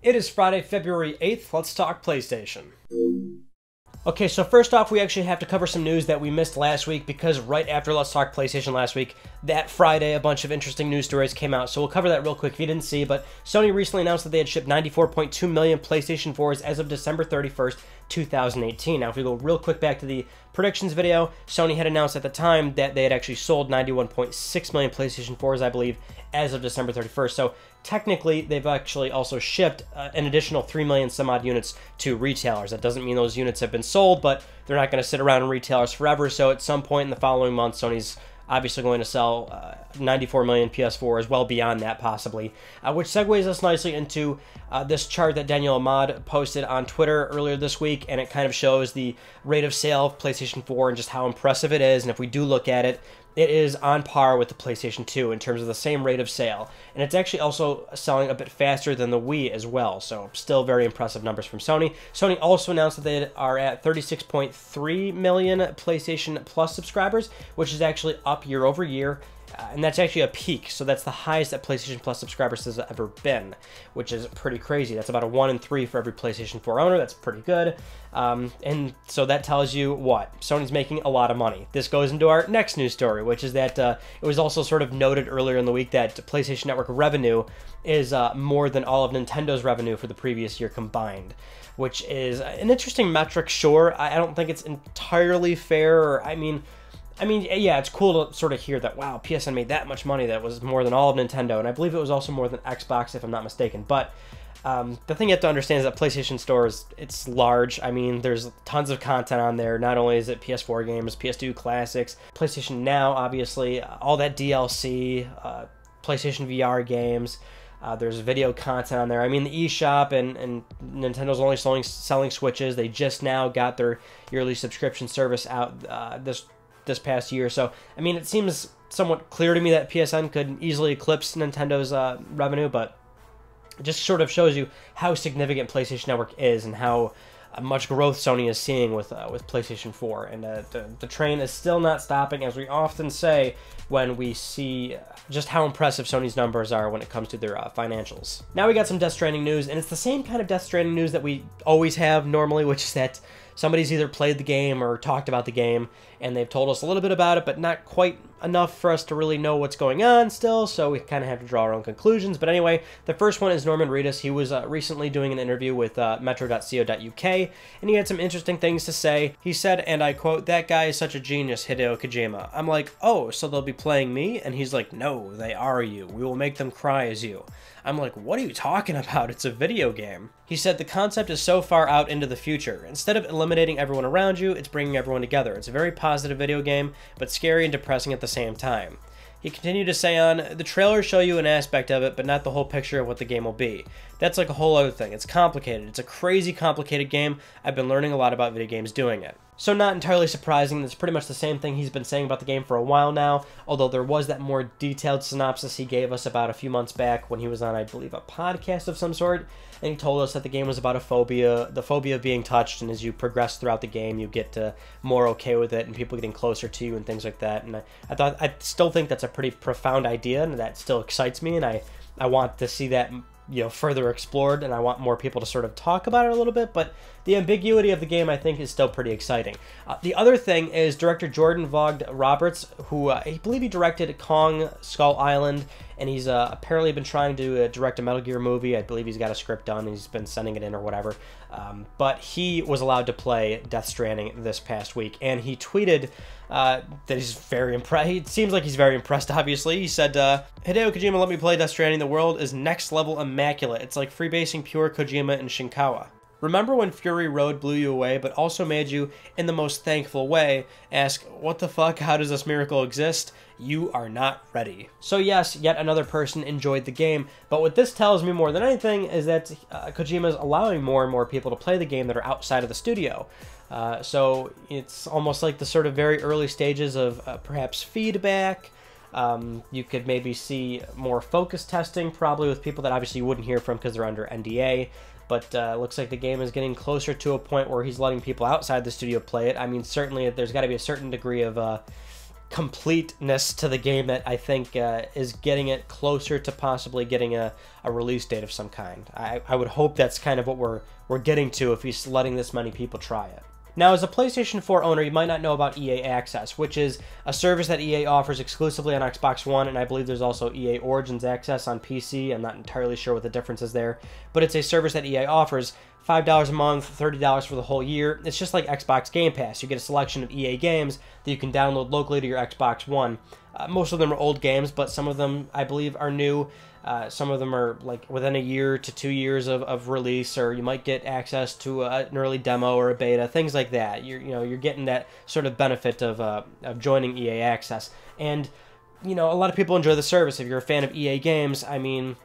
It is Friday, February 8th. Let's talk PlayStation. Okay, so first off, we actually have to cover some news that we missed last week because right after Let's Talk PlayStation last week, that Friday, a bunch of interesting news stories came out. So we'll cover that real quick if you didn't see. But Sony recently announced that they had shipped 94.2 million PlayStation 4s as of December 31st, 2018. Now, if we go real quick back to the predictions video, Sony had announced at the time that they had actually sold 91.6 million PlayStation 4s, I believe, as of December 31st. So technically, they've actually also shipped uh, an additional 3 million some odd units to retailers. That doesn't mean those units have been sold, but they're not going to sit around in retailers forever. So at some point in the following month, Sony's obviously going to sell uh, 94 million PS4s, well beyond that possibly, uh, which segues us nicely into uh, this chart that Daniel Ahmad posted on Twitter earlier this week, and it kind of shows the rate of sale of PlayStation 4 and just how impressive it is. And if we do look at it, it is on par with the PlayStation 2 in terms of the same rate of sale. And it's actually also selling a bit faster than the Wii as well. So, still very impressive numbers from Sony. Sony also announced that they are at 36.3 million PlayStation Plus subscribers, which is actually up year over year and that's actually a peak. So that's the highest that PlayStation Plus subscribers has ever been, which is pretty crazy. That's about a one in three for every PlayStation 4 owner. That's pretty good. Um, and so that tells you what Sony's making a lot of money. This goes into our next news story, which is that uh, it was also sort of noted earlier in the week that PlayStation Network revenue is uh, more than all of Nintendo's revenue for the previous year combined which is an interesting metric. Sure, I don't think it's entirely fair. Or, I mean, I mean, yeah, it's cool to sort of hear that, wow, PSN made that much money. That was more than all of Nintendo. And I believe it was also more than Xbox, if I'm not mistaken. But um, the thing you have to understand is that PlayStation Store is it's large. I mean, there's tons of content on there. Not only is it PS4 games, PS2 classics, PlayStation Now, obviously, all that DLC, uh, PlayStation VR games. Uh, there's video content on there. I mean, the eShop and, and Nintendo's only selling, selling Switches. They just now got their yearly subscription service out uh, this this past year. So, I mean, it seems somewhat clear to me that PSN could easily eclipse Nintendo's uh, revenue, but it just sort of shows you how significant PlayStation Network is and how much growth Sony is seeing with uh, with PlayStation 4. And uh, the, the train is still not stopping, as we often say when we see just how impressive Sony's numbers are when it comes to their uh, financials. Now we got some Death Stranding news, and it's the same kind of Death Stranding news that we always have normally, which is that somebody's either played the game or talked about the game and they've told us a little bit about it, but not quite enough for us to really know what's going on still, so we kind of have to draw our own conclusions. But anyway, the first one is Norman Reedus. He was uh, recently doing an interview with uh, Metro.co.uk, and he had some interesting things to say. He said, and I quote, That guy is such a genius, Hideo Kojima. I'm like, Oh, so they'll be playing me? And he's like, No, they are you. We will make them cry as you. I'm like, what are you talking about? It's a video game. He said the concept is so far out into the future. Instead of eliminating everyone around you, it's bringing everyone together. It's a very positive video game, but scary and depressing at the same time. He continued to say on, the trailers show you an aspect of it, but not the whole picture of what the game will be. That's like a whole other thing. It's complicated. It's a crazy complicated game. I've been learning a lot about video games doing it. So not entirely surprising, that's pretty much the same thing he's been saying about the game for a while now, although there was that more detailed synopsis he gave us about a few months back when he was on, I believe, a podcast of some sort, and he told us that the game was about a phobia, the phobia of being touched, and as you progress throughout the game, you get uh, more okay with it, and people getting closer to you and things like that, and I, I thought, I still think that's a pretty profound idea, and that still excites me, and I, I want to see that you know further explored and i want more people to sort of talk about it a little bit but the ambiguity of the game i think is still pretty exciting. Uh, the other thing is director jordan vogt roberts who uh, i believe he directed kong skull island and he's uh, apparently been trying to uh, direct a metal gear movie i believe he's got a script done he's been sending it in or whatever um, but he was allowed to play death stranding this past week and he tweeted uh, that he's very impressed. He seems like he's very impressed, obviously. He said, uh, Hideo Kojima let me play Death Stranding. The world is next level immaculate. It's like freebasing pure Kojima and Shinkawa. Remember when Fury Road blew you away, but also made you, in the most thankful way, ask, What the fuck? How does this miracle exist? You are not ready. So, yes, yet another person enjoyed the game, but what this tells me more than anything is that uh, Kojima is allowing more and more people to play the game that are outside of the studio. Uh, so it's almost like the sort of very early stages of uh, perhaps feedback. Um, you could maybe see more focus testing, probably with people that obviously you wouldn't hear from because they're under NDA. But uh, looks like the game is getting closer to a point where he's letting people outside the studio play it. I mean, certainly there's got to be a certain degree of uh, completeness to the game that I think uh, is getting it closer to possibly getting a, a release date of some kind. I, I would hope that's kind of what we're we're getting to if he's letting this many people try it. Now, as a PlayStation 4 owner, you might not know about EA Access, which is a service that EA offers exclusively on Xbox One, and I believe there's also EA Origins Access on PC. I'm not entirely sure what the difference is there, but it's a service that EA offers. $5 a month, $30 for the whole year. It's just like Xbox Game Pass. You get a selection of EA games that you can download locally to your Xbox One. Uh, most of them are old games, but some of them, I believe, are new. Uh, some of them are like within a year to two years of, of release, or you might get access to a, an early demo or a beta, things like that. You're you know you're getting that sort of benefit of uh, of joining EA Access, and you know a lot of people enjoy the service. If you're a fan of EA games, I mean,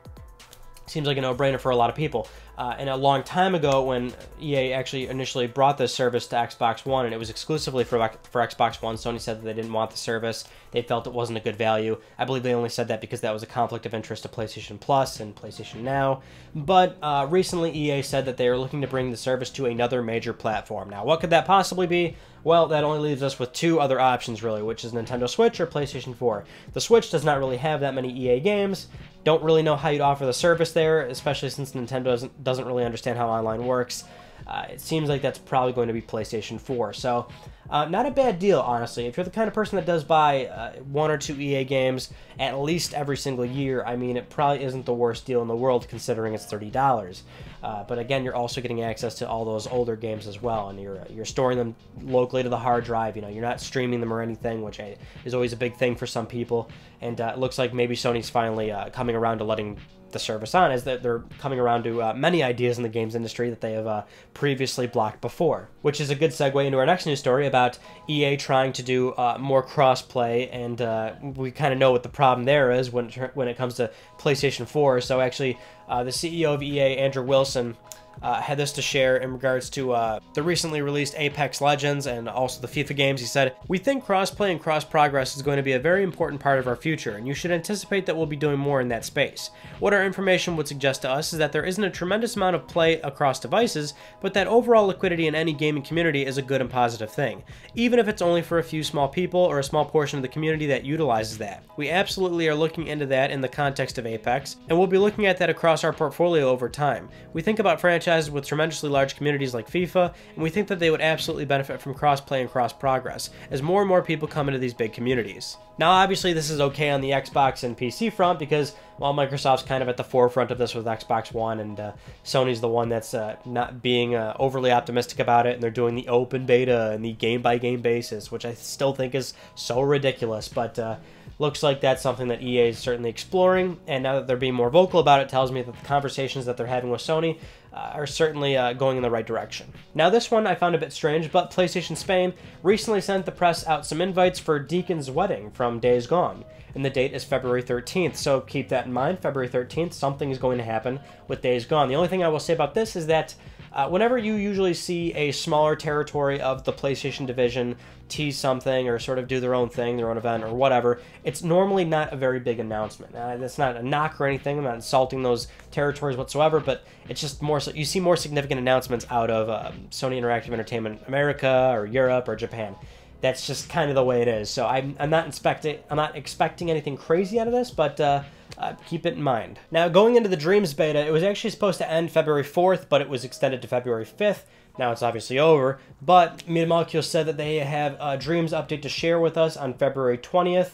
seems like a no-brainer for a lot of people. Uh, and a long time ago, when EA actually initially brought this service to Xbox One, and it was exclusively for for Xbox One, Sony said that they didn't want the service. They felt it wasn't a good value. I believe they only said that because that was a conflict of interest to PlayStation Plus and PlayStation Now. But uh, recently, EA said that they are looking to bring the service to another major platform. Now, what could that possibly be? Well, that only leaves us with two other options, really, which is Nintendo Switch or PlayStation 4. The Switch does not really have that many EA games. Don't really know how you'd offer the service there, especially since Nintendo doesn't, doesn't really understand how online works. Uh, it seems like that's probably going to be PlayStation 4. So, uh, not a bad deal, honestly. If you're the kind of person that does buy uh, one or two EA games at least every single year, I mean, it probably isn't the worst deal in the world considering it's $30. Uh, but again, you're also getting access to all those older games as well, and you're you're storing them locally to the hard drive. You know, you're not streaming them or anything, which is always a big thing for some people. And uh, it looks like maybe Sony's finally uh, coming around to letting the service on is that they're coming around to uh, many ideas in the games industry that they have uh, previously blocked before, which is a good segue into our next news story about EA trying to do uh, more crossplay, and uh, we kind of know what the problem there is when it, when it comes to PlayStation 4. So actually, uh, the CEO of EA, Andrew Wilson, uh, had this to share in regards to uh, the recently released Apex Legends and also the FIFA games. He said, We think crossplay and cross progress is going to be a very important part of our future, and you should anticipate that we'll be doing more in that space. What our information would suggest to us is that there isn't a tremendous amount of play across devices, but that overall liquidity in any gaming community is a good and positive thing, even if it's only for a few small people or a small portion of the community that utilizes that. We absolutely are looking into that in the context of Apex, and we'll be looking at that across our portfolio over time. We think about franchises franchises with tremendously large communities like FIFA, and we think that they would absolutely benefit from cross-play and cross-progress, as more and more people come into these big communities. Now, obviously, this is okay on the Xbox and PC front because, while well, Microsoft's kind of at the forefront of this with Xbox One, and uh, Sony's the one that's uh, not being uh, overly optimistic about it, and they're doing the open beta and the game-by-game -game basis, which I still think is so ridiculous, but uh, looks like that's something that EA is certainly exploring, and now that they're being more vocal about it, tells me that the conversations that they're having with Sony uh, are certainly uh, going in the right direction. Now, this one I found a bit strange, but PlayStation Spain recently sent the press out some invites for Deacon's wedding from Days Gone, and the date is February 13th, so keep that in mind. February 13th, something is going to happen with Days Gone. The only thing I will say about this is that uh, whenever you usually see a smaller territory of the PlayStation division tease something or sort of do their own thing, their own event or whatever, it's normally not a very big announcement. Uh, that's not a knock or anything. I'm not insulting those territories whatsoever, but it's just more so you see more significant announcements out of um, Sony Interactive Entertainment America or Europe or Japan. That's just kind of the way it is. So I'm, I'm not expecting I'm not expecting anything crazy out of this, but. Uh, uh, keep it in mind. Now, going into the Dreams beta, it was actually supposed to end February 4th, but it was extended to February 5th. Now it's obviously over, but Media Molecule said that they have a Dreams update to share with us on February 20th.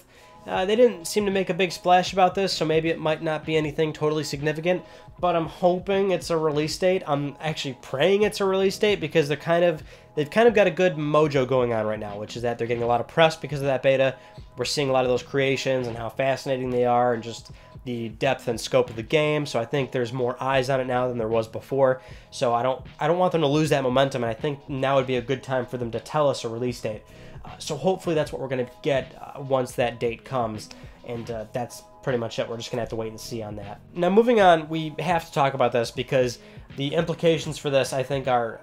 Uh, they didn't seem to make a big splash about this, so maybe it might not be anything totally significant, but I'm hoping it's a release date. I'm actually praying it's a release date because they're kind of they've kind of got a good mojo going on right now, which is that they're getting a lot of press because of that beta. We're seeing a lot of those creations and how fascinating they are and just the depth and scope of the game. So I think there's more eyes on it now than there was before. So I don't I don't want them to lose that momentum, and I think now would be a good time for them to tell us a release date. Uh, so hopefully that's what we're going to get uh, once that date comes, and uh, that's pretty much it. We're just going to have to wait and see on that. Now moving on, we have to talk about this because the implications for this I think are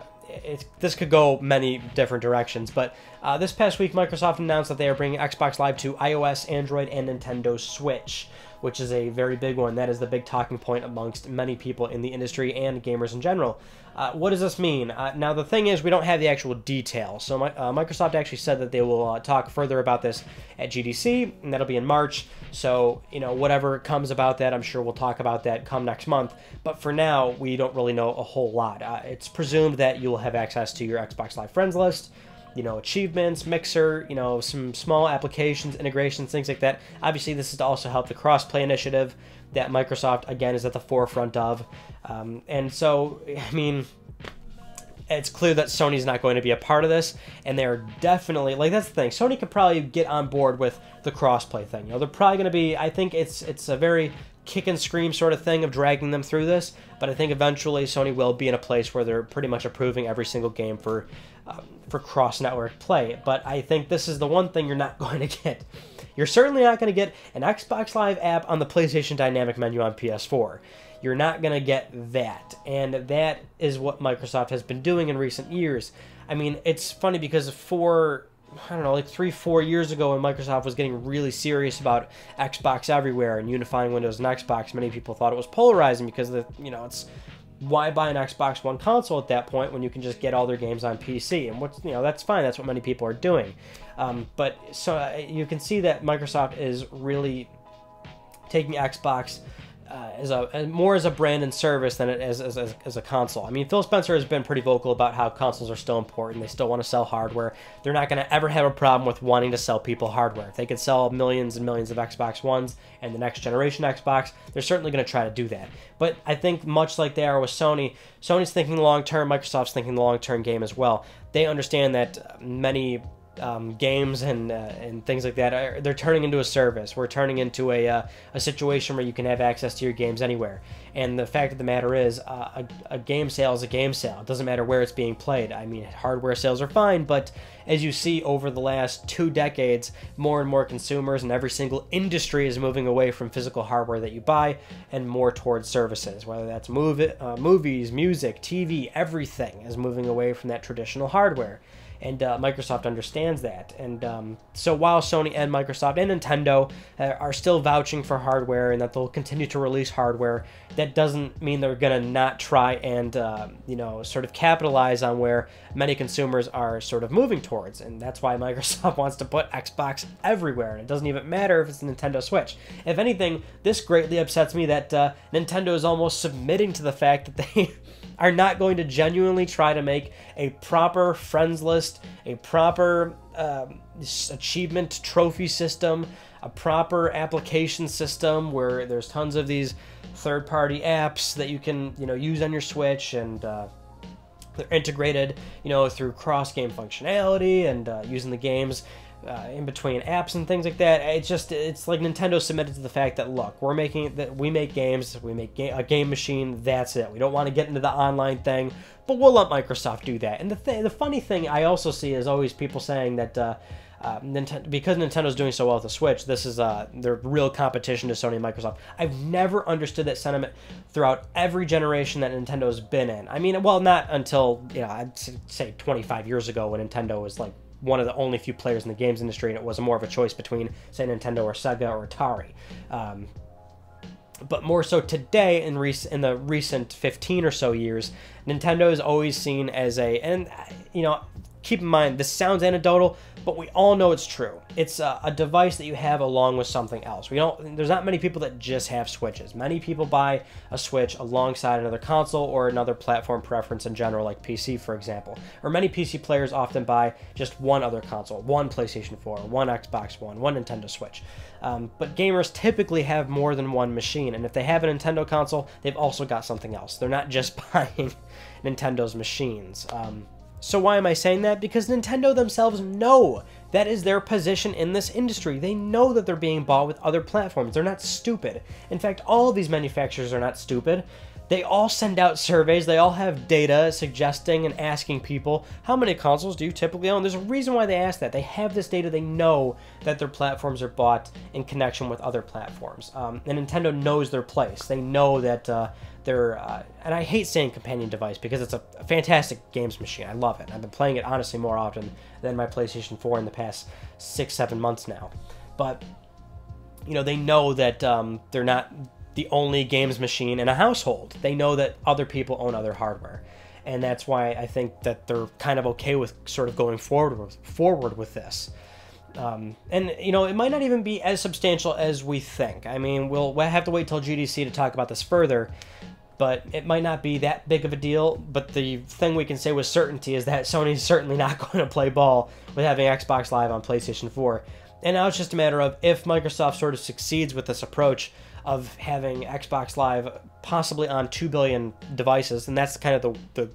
this could go many different directions, but uh, this past week, Microsoft announced that they are bringing Xbox Live to iOS, Android, and Nintendo Switch which is a very big one. That is the big talking point amongst many people in the industry and gamers in general. Uh, what does this mean? Uh, now, the thing is, we don't have the actual details. So, my, uh, Microsoft actually said that they will uh, talk further about this at GDC, and that'll be in March. So, you know, whatever comes about that, I'm sure we'll talk about that come next month. But for now, we don't really know a whole lot. Uh, it's presumed that you'll have access to your Xbox Live friends list you know, achievements, Mixer, you know, some small applications, integrations, things like that. Obviously, this is to also help the crossplay initiative that Microsoft, again, is at the forefront of. Um, and so, I mean, it's clear that Sony's not going to be a part of this, and they're definitely like that's the thing. Sony could probably get on board with the crossplay thing. You know, they're probably going to be. I think it's it's a very kick and scream sort of thing of dragging them through this, but I think eventually Sony will be in a place where they're pretty much approving every single game for um, for cross network play. But I think this is the one thing you're not going to get. You're certainly not going to get an Xbox Live app on the PlayStation Dynamic menu on PS4. You're not going to get that. And that is what Microsoft has been doing in recent years. I mean, it's funny because for I don't know, like three, four years ago when Microsoft was getting really serious about Xbox everywhere and unifying Windows and Xbox, many people thought it was polarizing because the you know it's why buy an Xbox One console at that point when you can just get all their games on PC? And what's you know that's fine. That's what many people are doing. Um, but so uh, you can see that Microsoft is really taking Xbox uh, as a more as a brand and service than it as, as, as a console. I mean, Phil Spencer has been pretty vocal about how consoles are still important. They still want to sell hardware. They're not going to ever have a problem with wanting to sell people hardware. If they could sell millions and millions of Xbox Ones and the next generation Xbox, they're certainly going to try to do that. But I think much like they are with Sony, Sony's thinking long term, Microsoft's thinking the long term game as well. They understand that many um, games and uh, and things like that are, they're turning into a service. We're turning into a uh, a situation where you can have access to your games anywhere. And the fact of the matter is, uh, a, a game sale is a game sale. It doesn't matter where it's being played. I mean, hardware sales are fine, but as you see over the last two decades, more and more consumers and every single industry is moving away from physical hardware that you buy and more towards services. Whether that's movie, uh, movies, music, TV, everything is moving away from that traditional hardware and uh, Microsoft understands that. And um, so while Sony and Microsoft and Nintendo uh, are still vouching for hardware and that they'll continue to release hardware, that doesn't mean they're gonna not try and uh, you know sort of capitalize on where many consumers are sort of moving towards. And that's why Microsoft wants to put Xbox everywhere. And it doesn't even matter if it's a Nintendo Switch. If anything, this greatly upsets me that uh, Nintendo is almost submitting to the fact that they are not going to genuinely try to make a proper friends list, a proper um, achievement trophy system, a proper application system where there's tons of these third-party apps that you can you know use on your Switch and uh, they're integrated you know through cross-game functionality and uh, using the games uh, in between apps and things like that. It's just it's like Nintendo submitted to the fact that look, we're making that we make games, we make ga- a game machine. That's it. We don't want to get into the online thing, but we'll let Microsoft do that. And the th- the funny thing I also see is always people saying that. Uh, uh, Nintendo, because Nintendo's doing so well with the Switch, this is uh, their real competition to Sony and Microsoft. I've never understood that sentiment throughout every generation that Nintendo's been in. I mean, well, not until you know, I'd say 25 years ago when Nintendo was like one of the only few players in the games industry, and it was more of a choice between, say, Nintendo or Sega or Atari. Um, but more so today, in, rec- in the recent 15 or so years, Nintendo is always seen as a, and you know, keep in mind, this sounds anecdotal, but we all know it's true. It's a, a, device that you have along with something else. We don't. There's not many people that just have Switches. Many people buy a Switch alongside another console or another platform preference in general, like PC, for example. Or many PC players often buy just one other console, one PlayStation 4, one Xbox One, one Nintendo Switch. Um, but gamers typically have more than one machine, and if they have a Nintendo console, they've also got something else. They're not just buying Nintendo's machines. Um, so why am I saying that? Because Nintendo themselves know that is their position in this industry. They know that they're being bought with other platforms. They're not stupid. In fact, all of these manufacturers are not stupid. They all send out surveys, they all have data suggesting and asking people, how many consoles do you typically own? There's a reason why they ask that. They have this data, they know that their platforms are bought in connection with other platforms. Um, and Nintendo knows their place. They know that uh, they're, uh, and I hate saying companion device because it's a, fantastic games machine. I love it. I've been playing it honestly more often than my PlayStation 4 in the past six, seven months now. But you know, they know that um, they're not the only games machine in a household. They know that other people own other hardware. And that's why I think that they're kind of okay with sort of going forward with, forward with this. Um, and you know, it might not even be as substantial as we think. I mean, we'll, we'll have to wait till GDC to talk about this further, but it might not be that big of a deal. But the thing we can say with certainty is that Sony's certainly not going to play ball with having Xbox Live on PlayStation 4. And now it's just a matter of if Microsoft sort of succeeds with this approach of having Xbox Live possibly on 2 billion devices, and that's kind of the, the,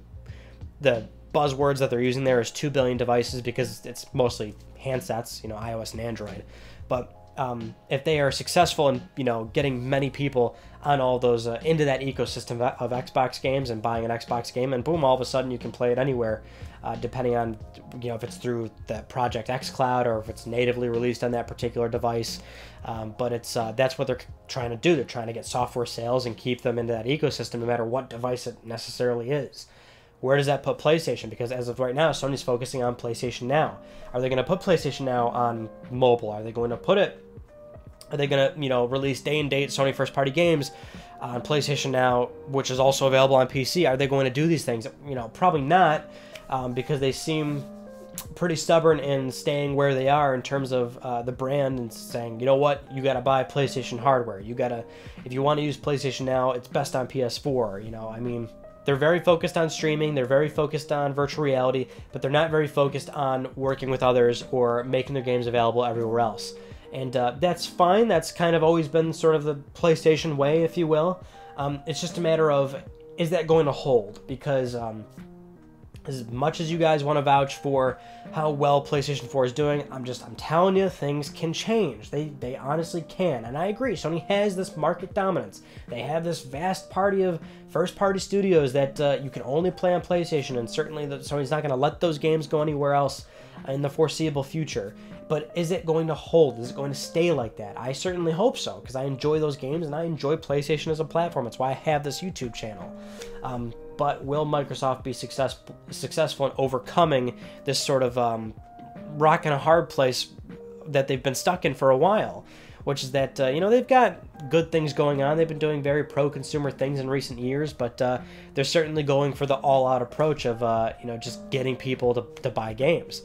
the buzzwords that they're using there is 2 billion devices because it's mostly handsets, you know, iOS and Android. But um, if they are successful in you know getting many people on all those uh, into that ecosystem of, Xbox games and buying an Xbox game, and boom, all of a sudden you can play it anywhere, uh, depending on you know if it's through the Project xCloud or if it's natively released on that particular device. Um, but it's uh, that's what they're trying to do. They're trying to get software sales and keep them into that ecosystem, no matter what device it necessarily is. Where does that put PlayStation? Because as of right now, Sony's focusing on PlayStation Now. Are they going to put PlayStation Now on mobile? Are they going to put it? Are they going to, you know, release day and date Sony first party games on PlayStation Now, which is also available on PC? Are they going to do these things? You know, probably not, um, because they seem pretty stubborn in staying where they are in terms of uh, the brand and saying, you know what, you got to buy PlayStation hardware. You got to, if you want to use PlayStation Now, it's best on PS4. You know, I mean, they're very focused on streaming, they're very focused on virtual reality, but they're not very focused on working with others or making their games available everywhere else. And uh, that's fine, that's kind of always been sort of the PlayStation way, if you will. Um, it's just a matter of is that going to hold? Because um, as much as you guys want to vouch for how well PlayStation 4 is doing, I'm just I'm telling you things can change. They they honestly can. And I agree. Sony has this market dominance. They have this vast party of first party studios that uh, you can only play on PlayStation and certainly that Sony's not going to let those games go anywhere else in the foreseeable future. But is it going to hold? Is it going to stay like that? I certainly hope so because I enjoy those games and I enjoy PlayStation as a platform. It's why I have this YouTube channel. Um, but will Microsoft be success, successful in overcoming this sort of um, rock and a hard place that they've been stuck in for a while? Which is that, uh, you know, they've got good things going on. They've been doing very pro consumer things in recent years, but uh, they're certainly going for the all out approach of, uh, you know, just getting people to, to buy games.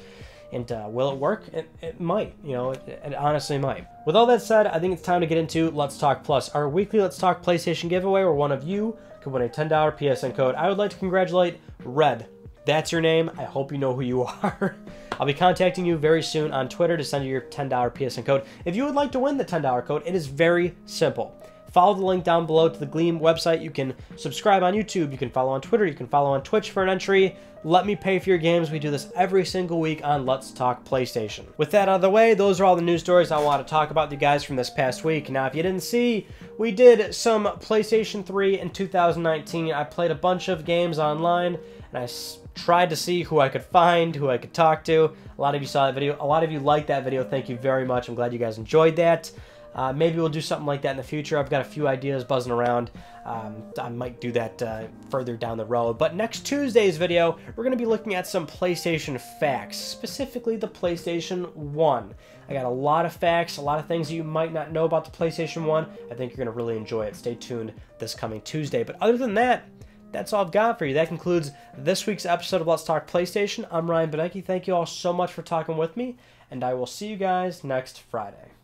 And uh, will it work? It, it might. You know, it, it, honestly might. With all that said, I think it's time to get into Let's Talk Plus, our weekly Let's Talk PlayStation giveaway, where one of you win a $10 PSN code. I would like to congratulate Red. That's your name. I hope you know who you are. I'll be contacting you very soon on Twitter to send you your $10 PSN code. If you would like to win the $10 code, it is very simple. Follow the link down below to the Gleam website. You can subscribe on YouTube. You can follow on Twitter. You can follow on Twitch for an entry. Let me pay for your games. We do this every single week on Let's Talk PlayStation. With that out of the way, those are all the news stories I want to talk about you guys from this past week. Now, if you didn't see, we did some PlayStation 3 in 2019. I played a bunch of games online, and I tried to see who I could find, who I could talk to. A lot of you saw that video. A lot of you liked that video. Thank you very much. I'm glad you guys enjoyed that. Uh, maybe we'll do something like that in the future. I've got a few ideas buzzing around. Um, I might do that uh, further down the road. But next Tuesday's video, we're going to be looking at some PlayStation facts, specifically the PlayStation 1. I got a lot of facts, a lot of things you might not know about the PlayStation 1. I think you're going to really enjoy it. Stay tuned this coming Tuesday. But other than that, that's all I've got for you. That concludes this week's episode of Let's Talk PlayStation. I'm Ryan Benecki. Thank you all so much for talking with me, and I will see you guys next Friday.